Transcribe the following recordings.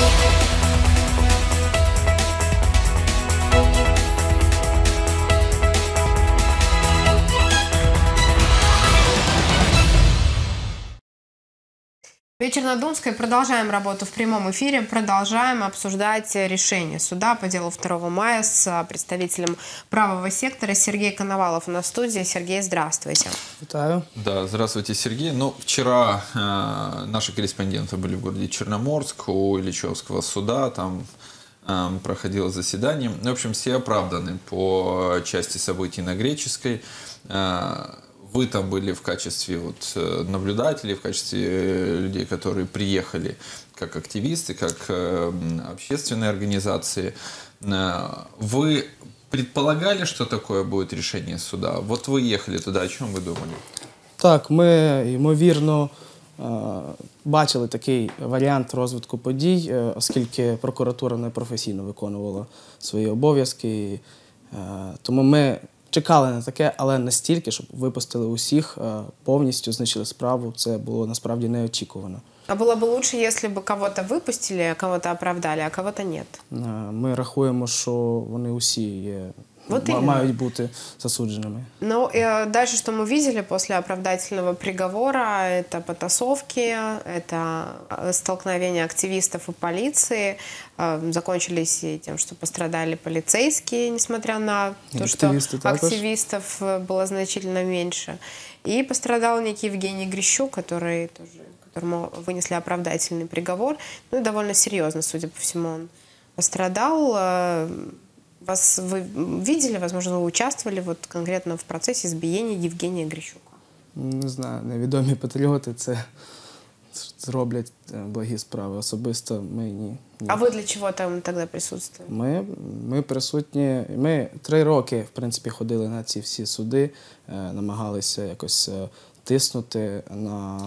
Thank you. Вечер на Думской. Продолжаем работу в прямом эфире. Продолжаем обсуждать решение суда по делу 2 мая с представителем правого сектора Сергей Коновалов на студии. Сергей, здравствуйте. Витаю. Да, здравствуйте, Сергей. Ну, вчера э, наши корреспонденты были в городе Черноморск у Ильичевского суда. Там э, проходило заседание. В общем, все оправданы по части событий на Греческой. Э, вы там были в качестве вот э, наблюдателей, в качестве э, людей, которые приехали как активисты, как э, общественные организации. Вы предполагали, что такое будет решение суда? Вот вы ехали туда, о чем ви думали? Так, ми ймовірно бачили такий варіант розвитку подій, оскільки прокуратура непрофесійно виконувала свої обов'язки. Тому ми чекали на таке, але настільки, щоб випустили усіх, е, повністю знищили справу. Це було насправді неочікувано. А було б лучше, якщо б кого-то випустили, кого-то оправдали, а кого-то ні. Е, ми рахуємо, що вони усі є вот мають бути засудженными. Ну, и дальше, что мы видели после оправдательного приговора, это потасовки, это столкновения активистов и полиции, закончились тем, что пострадали полицейские, несмотря на то, что активистов было значительно меньше. И пострадал некий Евгений Грищук, который тоже, которому вынесли оправдательный приговор. Ну и довольно серьезно, судя по всему, он пострадал. Вас вы видели, возможно, вы участвовали вот конкретно в процесі збієння Євгенія Грищука? Не знаю, невідомі патріоти це зроблять е, благі справи. Особисто ми ні. ні. А ви для чого там тоді присутствуєте? Ми ми присутні. Ми три роки, в принципі, ходили на ці всі суди, е, намагалися якось е, тиснути на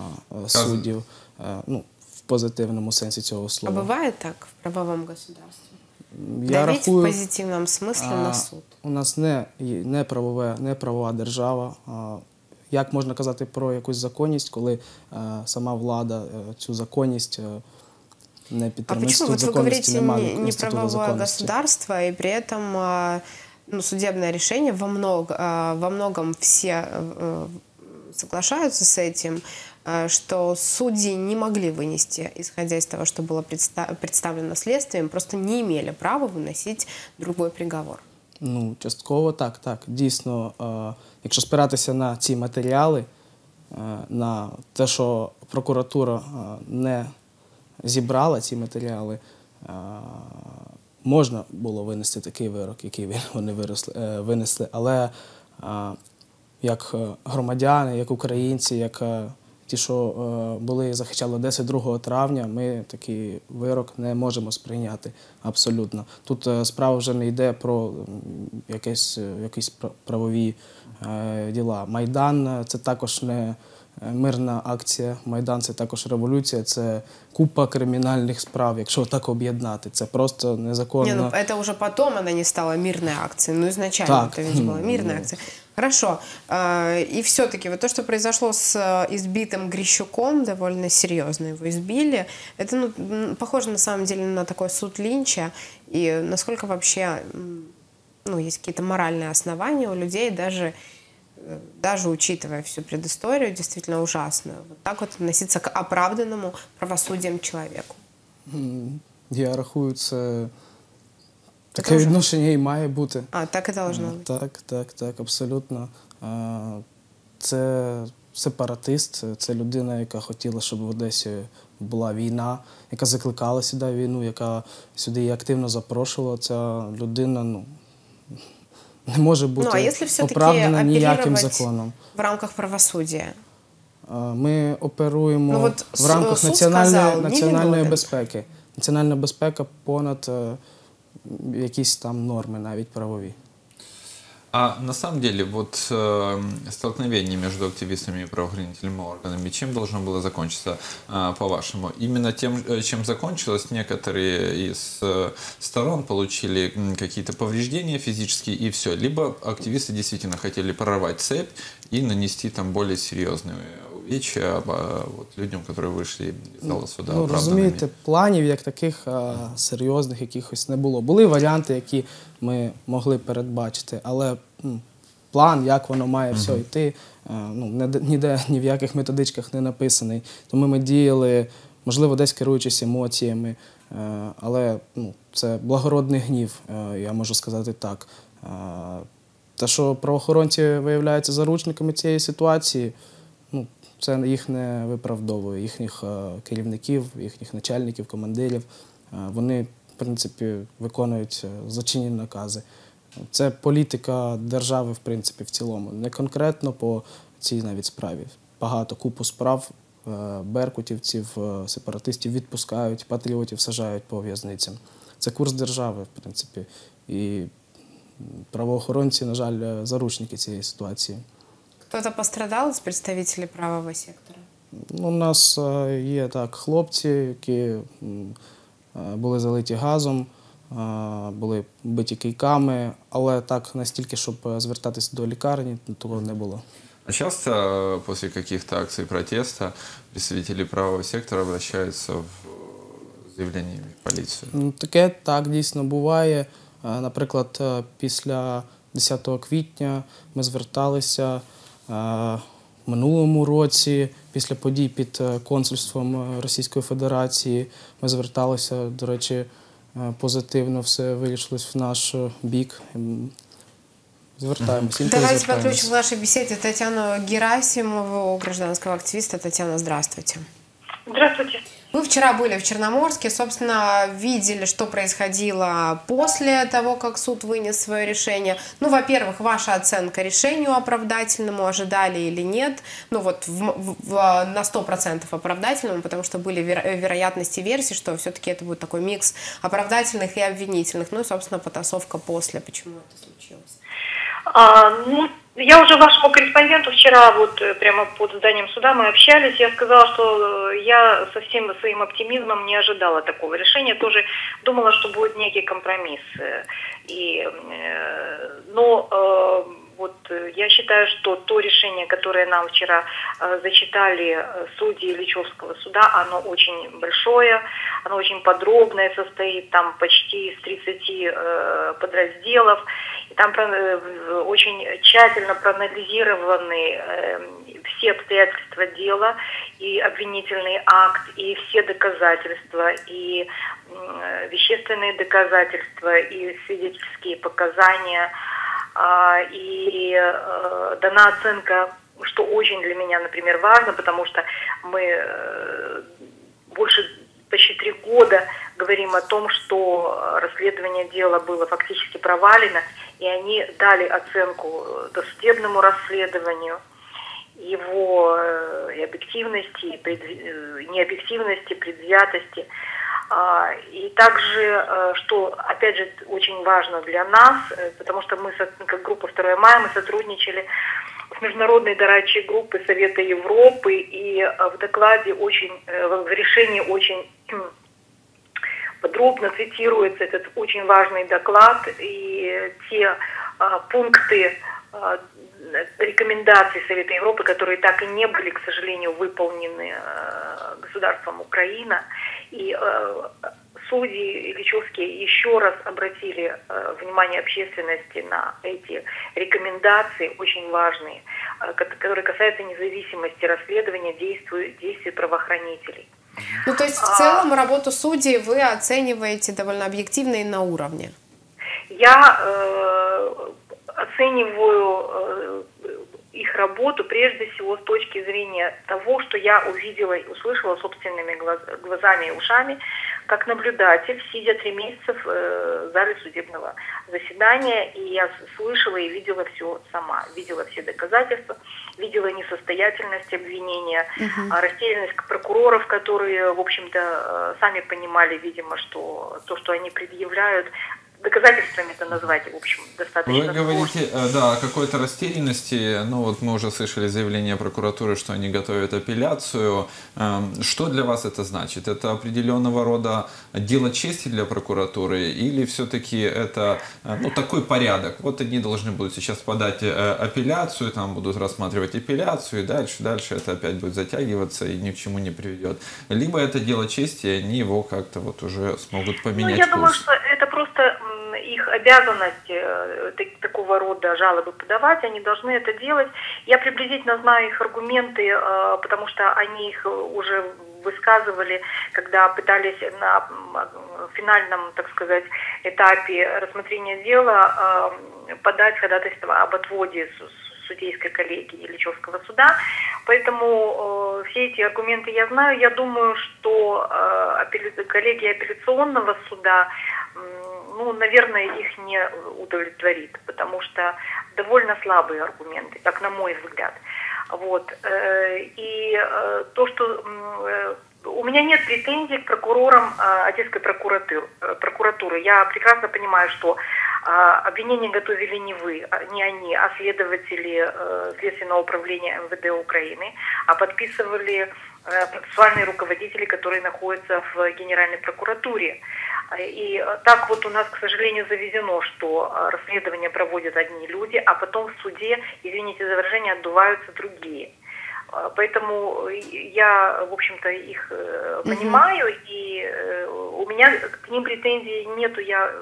суддів, ну, в позитивному сенсі цього слова. А буває так в правовому государстві? Я Давить рахую, в позитивному смислі а, на суд. У нас не не, правове, не правова держава. А, як можна казати про якусь законність, коли а, сама влада а, цю законність а, не підтримує? А почему вот вы говорите не, не правовое государство, и при этом а, ну, судебное решение во, много, а, во многом все а, соглашаются с этим, Э, что судьи не могли вынести, исходя из того, что было представлено следствием, просто не имели права выносить другой приговор. Ну, частково так, так. Дійсно, е, якщо спиратися на ці матеріали, е, на те, що прокуратура е, не зібрала ці матеріали, е, можна було винести такий вирок, який вони виросли, е, винесли. Але е, як громадяни, як українці, як ті, що е, були захищали Одеси 2 травня, ми такий вирок не можемо сприйняти абсолютно. Тут е, справа вже не йде про якісь, якісь правові е, діла. Майдан це також не мирна акція. Майдан це також революція, це купа кримінальних справ, якщо так об'єднати. Це просто незаконно. Не, ну, це вже потім вона не стала мирною акцією. Ну, ізначально це ведь була мирна акція. Хорошо. И все-таки вот то, что произошло с э, избитым Грищуком, довольно серьезно его избили, это ну, похоже на самом деле на такой суд Линча. И насколько вообще ну, есть какие-то моральные основания у людей, даже, э, даже учитывая всю предысторию, действительно ужасную, вот так вот относиться к оправданному правосудием человеку? Я рахую, це Таке відношення і має бути. А, так і должно бути. Так, так, так, абсолютно. Це сепаратист, це людина, яка хотіла, щоб в Одесі була війна, яка закликала сюди війну, яка сюди її активно запрошувала. Ця людина ну, не може бути ну, а якщо оправдана ніяким законом. В рамках правосуддя? Ми оперуємо ну, от в рамках національної, сказав, національної безпеки. Національна безпека понад якісь там норми, навіть правові. А на самом деле, вот э, столкновение между активистами и правоохранительными органами, чем должно было закончиться, э, по-вашему? Именно тем, э, чем закончилось, некоторые из э, сторон получили какие-то повреждения физические и все. Либо активисты действительно хотели прорвать цепь и нанести там более серьезные а, вот, людям, які вийшли з зала суда. Ну, розумієте, планів як таких а, серйозних якихось не було. Були варіанти, які ми могли передбачити, але ну, план, як воно має все йти, а, ну, ніде ні в яких методичках не написаний. Тому ми діяли, можливо, десь керуючись емоціями, е, але ну, це благородний гнів, я можу сказати так. Те, що правоохоронці виявляються заручниками цієї ситуації, ну, це їх не виправдовує, їхніх е, керівників, їхніх начальників, командирів. Е, Вони, в принципі, виконують е, злочинні накази. Це політика держави, в принципі, в цілому. Не конкретно по цій навіть справі. Багато купу справ беркутівців, сепаратистів відпускають, патріотів сажають по в'язницям. Це курс держави, в принципі. І правоохоронці, на жаль, заручники цієї ситуації. Кто-то пострадал из представителей правого сектора? Ну, у нас е, є так хлопці, які е, були залиті газом, е, були биті кийками, але так настільки, щоб звертатися до лікарні, того не було. А часто после каких-то акций протеста представители правого сектора обращаются в, э, в полицию? Ну, Таке так дійсно буває. Наприклад, після 10 квітня ми зверталися минулому році, після подій під е, консульством е, Російської Федерації. Ми зверталися, до речі, е, позитивно все вирішилось в наш е, бік. М, Звертаємося. інколи Давайте подключим в нашей беседе Татьяну Герасимову, гражданского активиста. Татьяна, здравствуйте. Здравствуйте. Вы вчера были в Черноморске, собственно, видели, что происходило после того, как суд вынес свое решение. Ну, во-первых, ваша оценка решению оправдательному, ожидали или нет. Ну, вот в- в- в- на 100% оправдательному, потому что были веро- вероятности версий, что все-таки это будет такой микс оправдательных и обвинительных. Ну и, собственно, потасовка после. Почему это случилось? А, ну, я уже вашему корреспонденту вчера, вот э, прямо под зданием суда мы общались, я сказала, что э, я со всем своим оптимизмом не ожидала такого решения, тоже думала, что будет некий компромисс. э, И, но вот э, я считаю, что то решение, которое нам вчера э, зачитали э, судьи Ильичевского суда, оно очень большое, оно очень подробное, состоит там почти из 30 э, подразделов, и там очень тщательно проанализированы э, все обстоятельства дела, и обвинительный акт, и все доказательства, и вещественные доказательства, и свидетельские показания, и э, дана оценка, что очень для меня, например, важно, потому что мы э, больше почти три года говорим о том, что расследование дела было фактически провалено, и они дали оценку досудебному расследованию, его э, и объективности, и необъективности, предвзятости. А, И также, э, что, опять же, очень важно для нас, э, потому что мы, как группа 2 мая, мы сотрудничали с международной дорадчей группой Совета Европы, и э, в докладе очень, в решении очень подробно цитируется этот очень важный доклад и те пункты рекомендаций Совета Европы, которые так и не были, к сожалению, выполнены а, государством Украина. И а, судьи Ильичевские еще раз обратили а, внимание общественности на эти рекомендации, очень важные, а, ко- которые касаются независимости расследования действий, действий правоохранителей. Ну, то есть, в целом, работу судей вы оцениваете довольно объективно и на уровне. Я э, оцениваю э, их работу прежде всего с точки зрения того, что я увидела и услышала собственными глаз- глазами и ушами, как наблюдатель, сидя три месяца в э, зале судебного заседания, и я слышала и видела все сама, видела все доказательства, видела несостоятельность обвинения, а, растерянность прокуроров, которые, в общем-то, э, сами понимали, видимо, что то, что они предъявляют, доказательствами это назвать, в общем, достаточно Вы говорите, сложно. Э, да, о какой-то растерянности. Ну вот мы уже слышали заявление прокуратуры, что они готовят апелляцию. Эм, что для вас это значит? Это определенного рода дело чести для прокуратуры или все-таки это э, ну, такой порядок? Вот они должны будут сейчас подать э, апелляцию, там будут рассматривать апелляцию, и дальше, дальше это опять будет затягиваться и ни к чему не приведет. Либо это дело чести, и они его как-то вот уже смогут поменять ну, я курс. думаю, что это просто их обязанность э, такого рода жалобы подавать, они должны это делать. Я приблизительно знаю их аргументы, э, потому что они их уже высказывали, когда пытались на финальном, так сказать, этапе рассмотрения дела э, подать ходатайство об отводе судейской коллегии Ильичевского суда. Поэтому все эти аргументы я знаю. Я думаю, что коллегия апелляционного суда ну, наверное, их не удовлетворит, потому что довольно слабые аргументы, как на мой взгляд. Вот. Э, и э, то, что э, у меня нет претензий к прокурорам Одесской прокуратуры. Я прекрасно понимаю, что обвинения готовили не вы, а, не они, а следователи Следственного управления МВД Украины, а подписывали процессуальные руководители, которые находятся в Генеральной прокуратуре. И так вот у нас, к сожалению, завезено, что а, расследование проводят одни люди, а потом в суде, извините за выражение, отдуваются другие. А, поэтому я, в общем-то, их э, понимаю, угу. и э, у меня к ним претензий нету. Я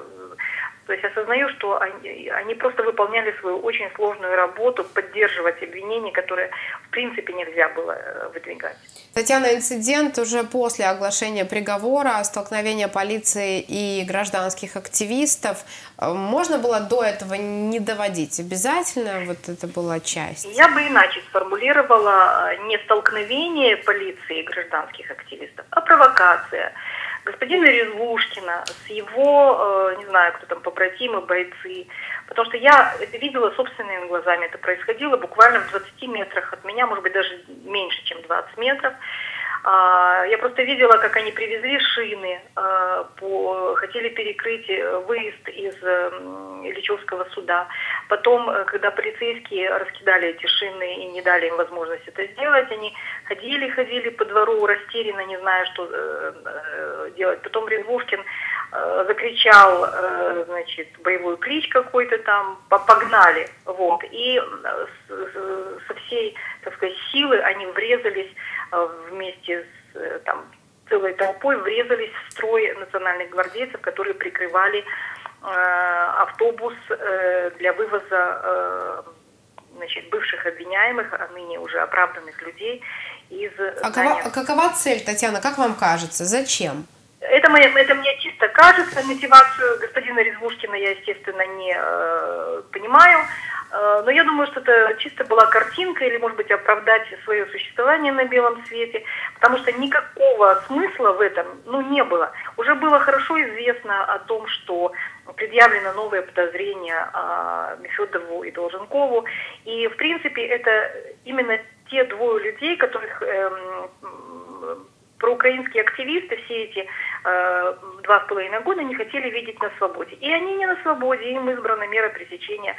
то есть осознаю, что они, они просто выполняли свою очень сложную работу, поддерживать обвинения, которые в принципе нельзя было э, выдвигать. Татьяна, инцидент уже после оглашения приговора, столкновения полиции и гражданских активистов, э, можно было до этого не доводить? Обязательно вот это была часть? Я бы иначе сформулировала э, не столкновение полиции и гражданских активистов, а провокация – господина Резвушкина, с его, э, не знаю, кто там, побратимы, бойцы. Потому что я это видела собственными глазами, это происходило буквально в 20 метрах от меня, может быть, даже меньше, чем 20 метров. А, я просто видела, как они привезли шины, а, хотели перекрыть э, выезд из Ильичевского суда. Потом, э, когда полицейские раскидали эти шины и не дали им возможность это сделать, они ходили, ходили по двору растерянно, не зная, что э, делать. Потом Резвушкин закричал, значит, боевой клич какой-то там, погнали, вот. И со всей, так сказать, силы они врезались вместе с э, там, целой толпой врезались в строй национальных гвардейцев, которые прикрывали э, автобус э, для вывоза э, значит, бывших обвиняемых, а ныне уже оправданных людей из а здания. какова, какова цель, Татьяна, как вам кажется? Зачем? Это, мне, это мне чисто кажется. Мотивацию господина Резвушкина я, естественно, не э, понимаю. Э, но я думаю, что это чисто была картинка или, может быть, оправдать свое существование на белом свете, потому что никакого смысла в этом ну, не было. Уже было хорошо известно о том, что предъявлено новое подозрение а, Мефедову и Долженкову. И, в принципе, это именно те двое людей, которых эм, проукраинские активисты все эти два с половиной года не хотели видеть на свободе. И они не на свободе, им избрана мера пресечения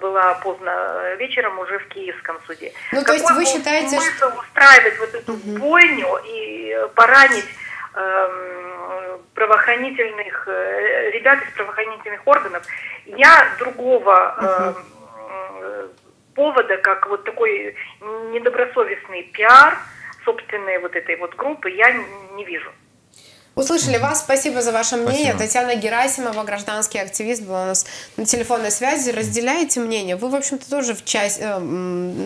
была поздно вечером уже в Киевском суде. Ну, Какой то есть вы считаете, что... устраивать вот эту угу. бойню и поранить э, правоохранительных, э, ребят из правоохранительных органов, я другого э, повода, как вот такой недобросовестный пиар, собственной вот этой вот группы я не вижу. Услышали вас. Спасибо за ваше мнение. Спасибо. Татьяна Герасимова, гражданский активист, была у нас на телефонной связи. Разделяете мнение? Вы, в общем-то, тоже в часть, э,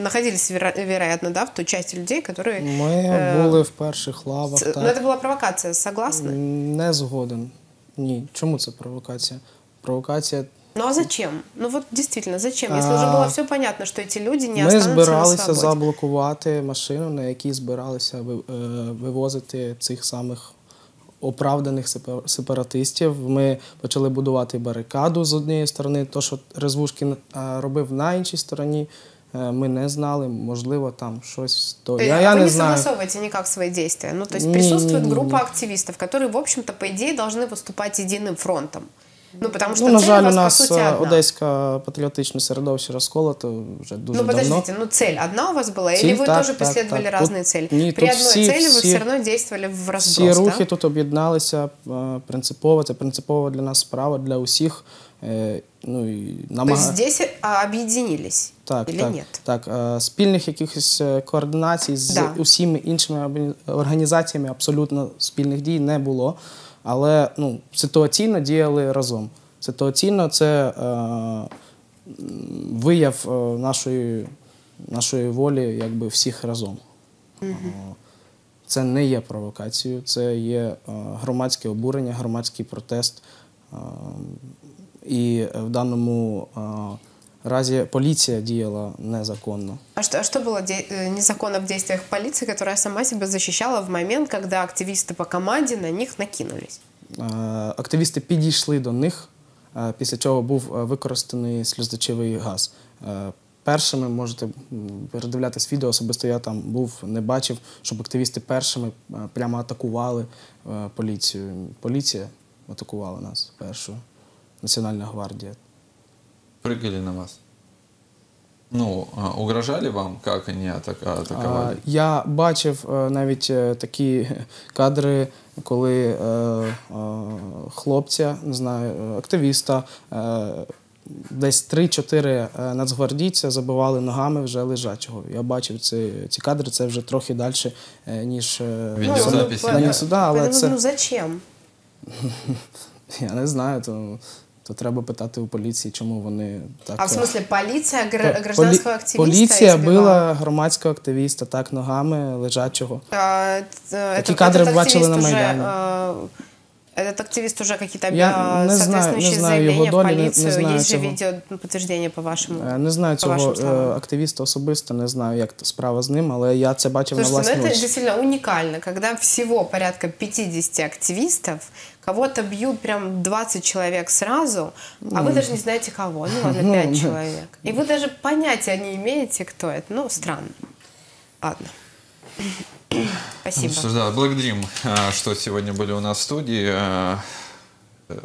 находились, веро- вероятно, да, в той части людей, которые... Мы э, були в перших лавах. Це, ну, це була провокація, согласны? Не згоден. Ні. Чому це провокація? Провокація Ну а зачем? Ну вот действительно, зачем? Если уже было все понятно, що ці люди не Ми збиралися заблокувати машину, на якій збиралися вивозити цих самих оправданих сепаратистів. Ми почали будувати барикаду з однієї сторони. То, що Резвушкін робив на іншій стороні, мы не знали, можливо, там щось то. Я, я Вы не, не знаю. согласовываете никак свои действия. Ну, то есть не, присутствует не, не, группа не. активистов, которые, в общем-то, по идее, должны выступать единым фронтом. Ну, потому что Ну, на цель жаль, у у вас, по нас сути, е, одна. одеське патріотичне середовище розколото вже дуже Ну, давно. подождите, ну цель одна у вас была? Или Цель, вы так, тоже так, преследовали так. разные Тут- цели? ні, При тут одной всі- цели вы всі- все равно действовали в разброс, Всі рухи да? тут об'єдналися е, принципово. Це принципова для нас справа, для усіх. Е, Ну, і То есть намага... здесь а, объединились? Так, Или так, нет? так. Е, Спільних якихось е, координацій з Да. усіми іншими органі- організаціями абсолютно спільних дій не було. Але ну, ситуаційно діяли разом. Ситуаційно це е, вияв е, нашої, нашої волі якби всіх разом. Е, Це не є провокацією, це є е, громадське обурення, громадський протест. Е, І в даному е, разі поліція діяла незаконно. А что, а что было де- э, незаконно в действиях полиции, которая сама себя защищала в момент, когда активисты по команде на них накинулись? Е, Активісти підійшли до них, е, після чого був е, використаний сльозоточивий газ. Е, Першими можете м, передивлятись відео, особисто я там був, не бачив, щоб активісти першими е, прямо атакували е, поліцію. Поліція атакувала нас першою, Національна гвардія. Прыгали на вас? Ну, угрожали вам, как они атака- А. Я бачив е, навіть е, такі кадри, коли е, хлопця, не знаю, активіста, десь 3-4 е, нацгвардійця забивали ногами вже лежачого. Я бачив ці, ці кадри, це вже трохи далі, ніж Відеозаписи. ну, суда, але це ну зачем? я не знаю, то, то треба питати у поліції, чому вони так. А в е, смысле полиция гра- Полі- гражданского активиста Поліція избивала? била громадського активіста так ногами лежачого. А, т- э, Такі этот- кадри этот бачили активист на уже, Майдані. э, Этот активист уже какие-то Я а, не знаю- соответствующие не знаю його заявления в долі, не- не полицию. знаю Есть же цього. видео подтверждение по вашему. Е, Не знаю по цього вашим е, словам. активіста особисто, не знаю, як справа з ним, але я це бачив Слушайте, на ну власні это очі. действительно уникально, когда всего порядка 50 активистов, кого-то бьют прям 20 человек сразу, а вы даже не знаете кого. Ну ладно, Ну, 5 да. человек. И вы даже понятия не имеете, кто это. Ну, странно. Ладно. Спасибо. Ну да, благодарим, а, что сегодня были у нас в студии. А, э,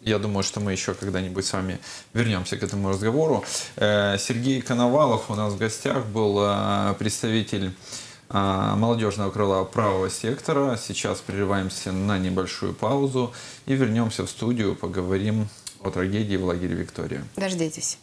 Я думаю, что мы еще когда-нибудь с вами вернемся к этому разговору. Э, Сергей Коновалов у нас в гостях был а, представитель молодежного крыла правого сектора. Сейчас прерываемся на небольшую паузу и вернемся в студию, поговорим о трагедии в лагере Виктория. Дождитесь.